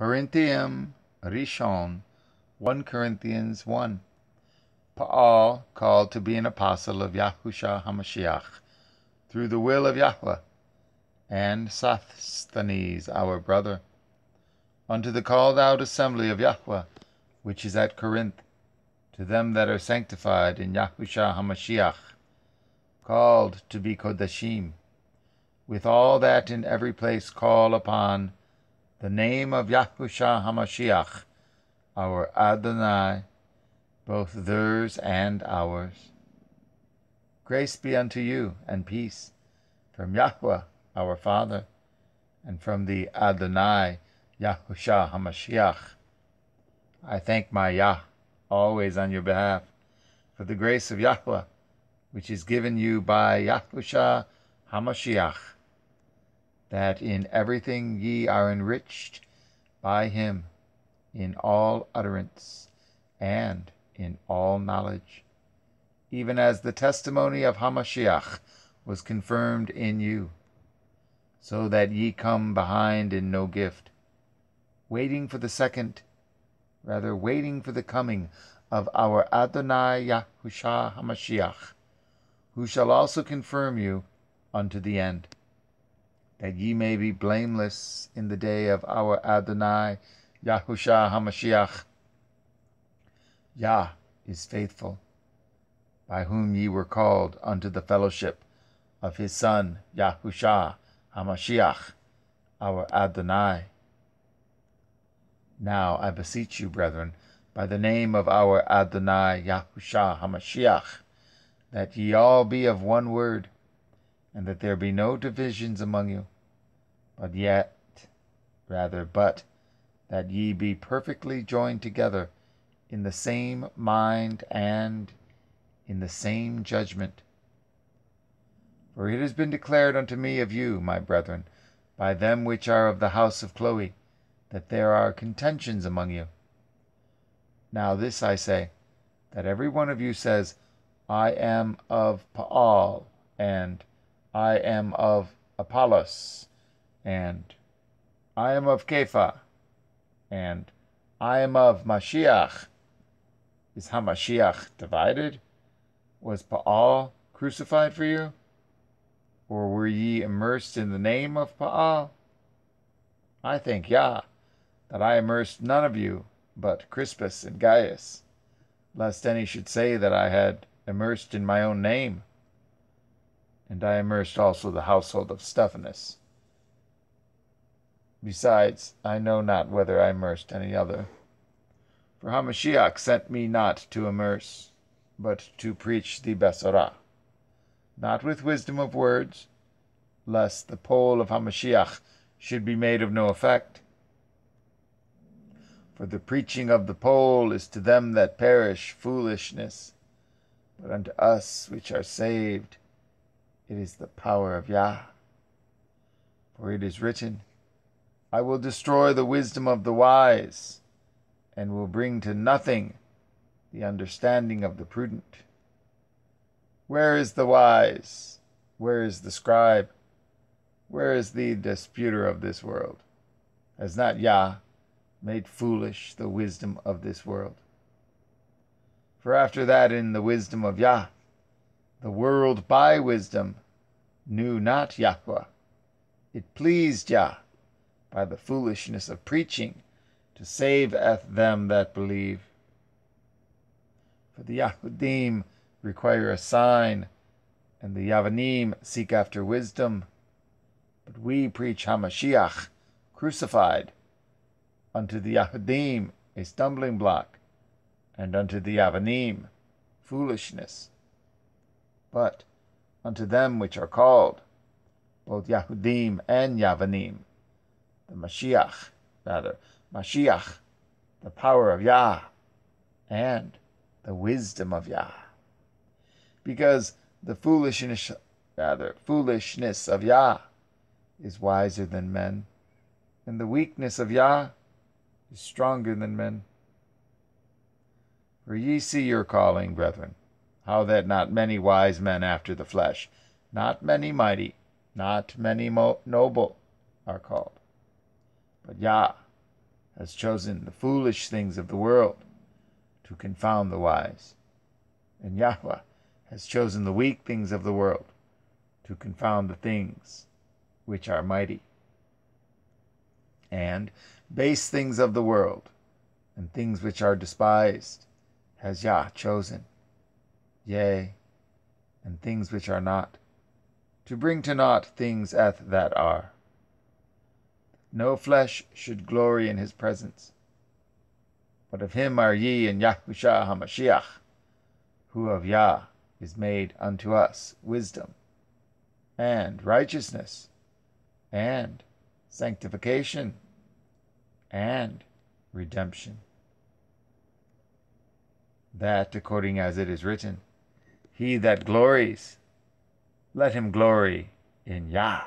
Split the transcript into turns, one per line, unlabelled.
Corinthium Rishon, 1 Corinthians 1. Paul, called to be an apostle of Yahusha HaMashiach, through the will of Yahweh, and Sosthenes, our brother, unto the called out assembly of Yahweh, which is at Corinth, to them that are sanctified in Yahusha HaMashiach, called to be Kodashim, with all that in every place call upon the name of Yahusha HaMashiach, our Adonai, both theirs and ours. Grace be unto you, and peace, from Yahweh our Father, and from the Adonai Yahusha HaMashiach. I thank my Yah always on your behalf for the grace of Yahweh, which is given you by Yahusha HaMashiach that in everything ye are enriched by him in all utterance and in all knowledge, even as the testimony of Hamashiach was confirmed in you, so that ye come behind in no gift, waiting for the second, rather waiting for the coming of our Adonai Yahushua Hamashiach, who shall also confirm you unto the end that ye may be blameless in the day of our Adonai Yahusha HaMashiach. Yah is faithful, by whom ye were called unto the fellowship of his Son Yahusha HaMashiach, our Adonai. Now I beseech you, brethren, by the name of our Adonai Yahusha HaMashiach, that ye all be of one word, and that there be no divisions among you, but yet, rather, but that ye be perfectly joined together in the same mind and in the same judgment. For it has been declared unto me of you, my brethren, by them which are of the house of Chloe, that there are contentions among you. Now this I say, that every one of you says, I am of Paul, and I am of Apollos, and I am of Kepha, and I am of Mashiach. Is Hamashiach divided? Was Paal crucified for you? Or were ye immersed in the name of Paal? I thank Yah that I immersed none of you but Crispus and Gaius, lest any should say that I had immersed in my own name and I immersed also the household of Stephanus. Besides, I know not whether I immersed any other. For Hamashiach sent me not to immerse, but to preach the Besorah, not with wisdom of words, lest the pole of Hamashiach should be made of no effect. For the preaching of the pole is to them that perish foolishness, but unto us which are saved it is the power of Yah. For it is written, I will destroy the wisdom of the wise, and will bring to nothing the understanding of the prudent. Where is the wise? Where is the scribe? Where is the disputer of this world? Has not Yah made foolish the wisdom of this world? For after that, in the wisdom of Yah, the world by wisdom knew not Yahweh. It pleased Yah by the foolishness of preaching to save them that believe. For the Yahudim require a sign, and the Yavanim seek after wisdom. But we preach Hamashiach, crucified, unto the Yahudim a stumbling block, and unto the Yavanim foolishness but unto them which are called, both Yahudim and Yavanim, the Mashiach, rather, Mashiach, the power of Yah, and the wisdom of Yah. Because the foolishness, rather, foolishness of Yah is wiser than men, and the weakness of Yah is stronger than men. For ye see your calling, brethren, how that not many wise men after the flesh, not many mighty, not many noble are called. But Yah, has chosen the foolish things of the world to confound the wise, and Yahweh has chosen the weak things of the world to confound the things which are mighty, and base things of the world and things which are despised has Yah chosen, yea, and things which are not, to bring to naught things that are. No flesh should glory in his presence. But of him are ye in Yahushua HaMashiach, who of Yah is made unto us wisdom, and righteousness, and sanctification, and redemption. That according as it is written, He that glories, let him glory in Yah.